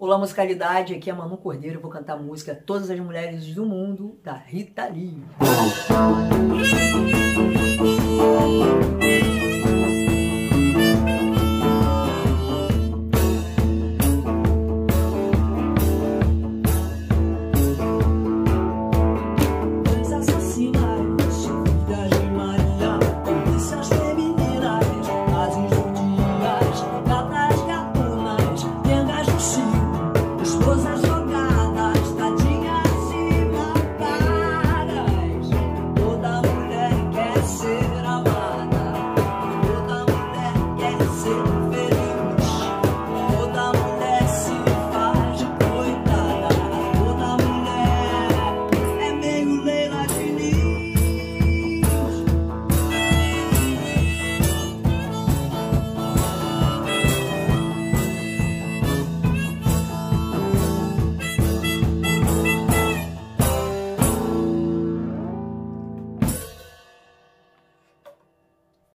Olá, musicalidade, aqui é Manu Cordeiro, eu vou cantar a música Todas as Mulheres do Mundo, da Rita Lee. dancing